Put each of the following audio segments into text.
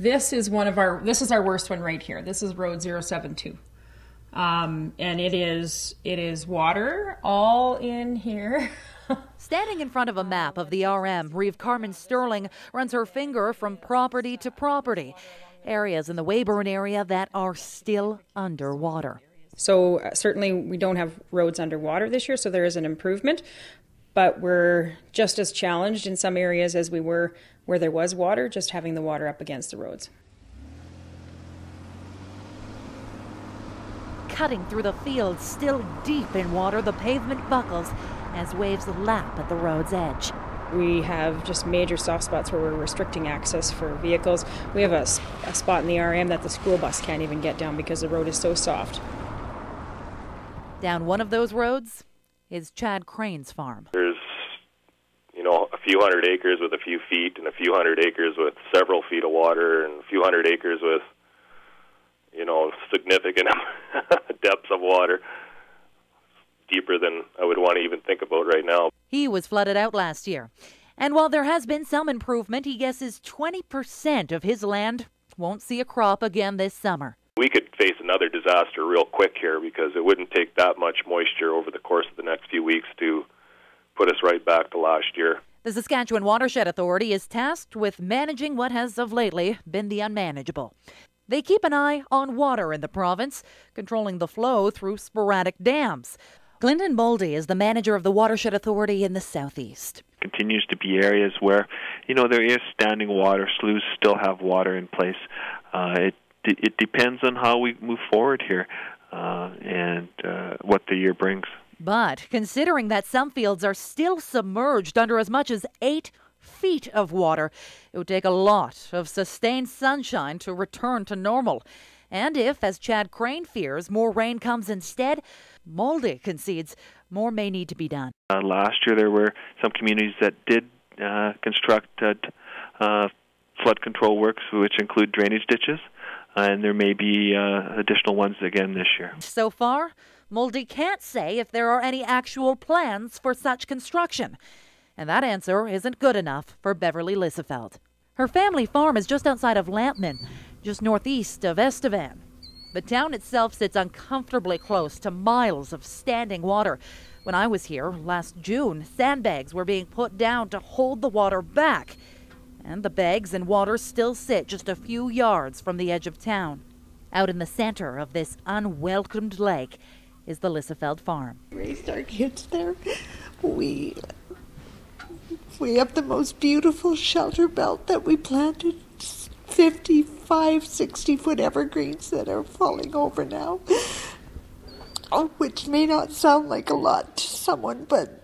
This is one of our. This is our worst one right here. This is Road 072. Um, and it is it is water all in here. Standing in front of a map of the RM, Reeve Carmen Sterling runs her finger from property to property. Areas in the Weyburn area that are still underwater. So uh, certainly we don't have roads underwater this year, so there is an improvement. But we're just as challenged in some areas as we were where there was water, just having the water up against the roads. Cutting through the fields, still deep in water, the pavement buckles as waves lap at the road's edge. We have just major soft spots where we're restricting access for vehicles. We have a, a, spot in the RM that the school bus can't even get down because the road is so soft. Down one of those roads is Chad Crane's farm. There's, you know, a few hundred acres with a few feet, and a few hundred acres with several feet of water, and a few hundred acres with, you know, significant depths of water deeper than I would want to even think about right now. He was flooded out last year. And while there has been some improvement, he guesses 20% of his land won't see a crop again this summer. We could face another disaster real quick here because it wouldn't take that much moisture over the course of the next few weeks to put us right back to last year. The Saskatchewan Watershed Authority is tasked with managing what has of lately been the unmanageable. They keep an eye on water in the province, controlling the flow through sporadic dams. Clinton Moldy is the manager of the Watershed Authority in the southeast. Continues to be areas where, you know, there is standing water. Sloughs still have water in place. Uh, it it depends on how we move forward here uh, and uh, what the year brings. But considering that some fields are still submerged under as much as eight feet of water, it would take a lot of sustained sunshine to return to normal. And if, as Chad Crane fears, more rain comes instead, Moldy concedes more may need to be done. Uh, last year, there were some communities that did uh, construct uh, uh flood control works, which include drainage ditches, and there may be uh, additional ones again this year. So far, Moldy can't say if there are any actual plans for such construction. And that answer isn't good enough for Beverly Lisafeld. Her family farm is just outside of Lampman, just northeast of Estevan. The town itself sits uncomfortably close to miles of standing water. When I was here last June, sandbags were being put down to hold the water back. And the bags and water still sit just a few yards from the edge of town. Out in the center of this unwelcomed lake is the Lisafeld farm. Raised our kids there. We we have the most beautiful shelter belt that we planted 55, 60 foot evergreens that are falling over now. Oh, which may not sound like a lot to someone, but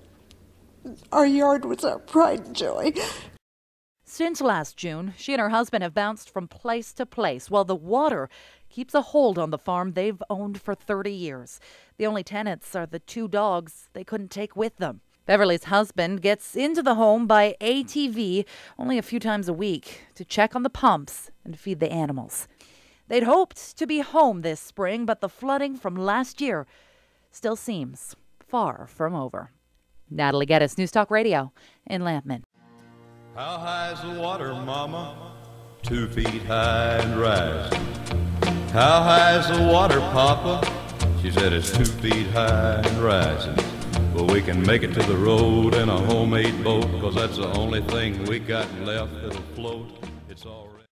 our yard was our pride and joy. Since last June, she and her husband have bounced from place to place while the water keeps a hold on the farm they've owned for 30 years. The only tenants are the two dogs they couldn't take with them. Beverly's husband gets into the home by ATV only a few times a week to check on the pumps and feed the animals. They'd hoped to be home this spring, but the flooding from last year still seems far from over. Natalie Geddes, News Talk Radio in Lampman. How high is the water, Mama? Two feet high and rising. How high is the water, Papa? She said it's two feet high and rising. But we can make it to the road in a homemade boat, cause that's the only thing we got left that'll float. It's all